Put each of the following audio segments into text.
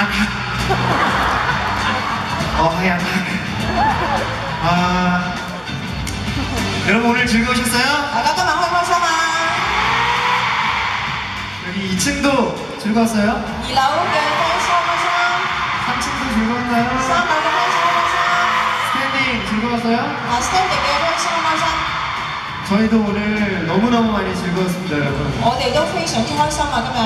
악학. 어, 하얀 악. 아, 여러분 오늘 즐거우셨어요? 大家今日開唔開心啊？ 여기 2층도 즐거웠어요? 二樓嘅 fans 開唔開心？ 3층도 즐거웠나요? 三樓嘅 fans 開唔開心？ 스탠딩 즐거웠어요? 啊，standing 嘅 fans 開唔開心？ 저희도 오늘 너무너무 많이 즐거웠습니다, 여러분. 我哋都非常之開心啊！今日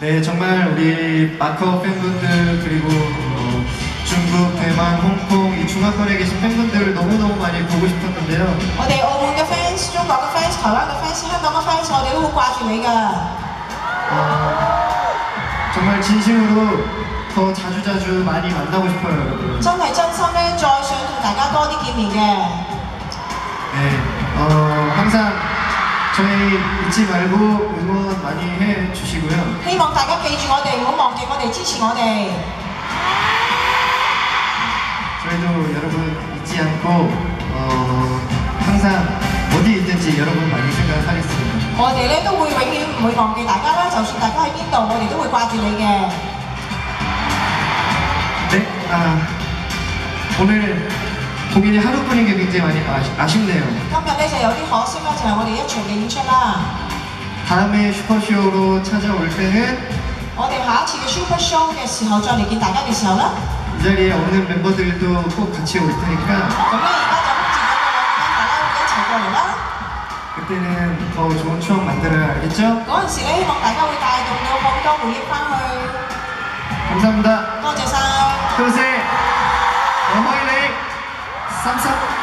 네, 정말 우리 마커 팬분들 그리고 어, 중국, 대만, 홍콩 이 중화권에 계신 팬분들을 너무너무 많이 보고 싶었는데요. 我哋澳門嘅 fans、中國嘅 fans、台灣嘅 fans、香港嘅 fans，我哋都好掛住你㗎。 어, 정말 진심으로 더 자주자주 많이 만나고 싶어요, 여러분. 真係真心咧，再想同大家多啲見面嘅。 네, 어, 항상 저희 잊지 말고 응원 많이 해주시고요. 希望大家記住我哋，唔好忘記我哋，支持我哋。 저희도 여러분 잊지 않고 어, 항상 어디 있든지 여러분 많이 생각하겠습니다. 我哋咧都會永遠唔會忘記大家啦，就算大家喺邊度，我哋都會掛住你嘅。 네, 아, 오늘 공연이 하루뿐인 게 굉장히 많이 아쉽, 아쉽네요. 今日咧就有啲可惜啦，就係我哋一場嘅演出啦。 다음에 슈퍼쇼로 찾아올 때는 我哋下一次嘅 Super Show 嘅時候再嚟見大家嘅時候咧， 이 자리에 없는 멤버들도 꼭 같이 올 테니까 咁咧而家就空置咗嘅兩個 member 啦，會一齊過嚟啦。 그때는 더 좋은 추억 만들어야 알겠죠? 嗰陣時咧，希望大家會帶動到好多回憶翻去。 감사합니다. 多謝晒。 효세, 어머이 Thumbs.